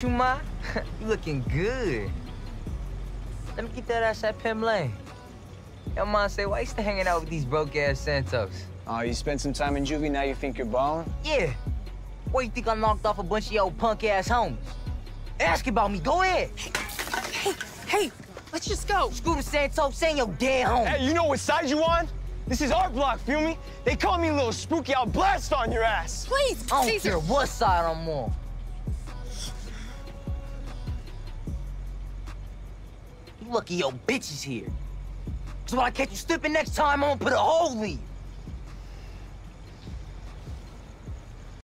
you, ma? you looking good. Let me get that ass at Pim Lane. Yo, man, say, why you still hanging out with these broke-ass Santos? Oh, you spent some time in juvie, now you think you're ballin'? Yeah. Where you think I knocked off a bunch of your punk-ass homies? Ask about me, go ahead. Hey, hey, hey, let's just go. Screw the Santos, say your damn home. Hey, you know what side you on? This is our block, feel me? They call me a little spooky, I'll blast on your ass. Please, I don't Cesar. care what side I'm on. You lucky your bitch is here. Cause when I catch you slipping next time, I'm gonna put a hole in you.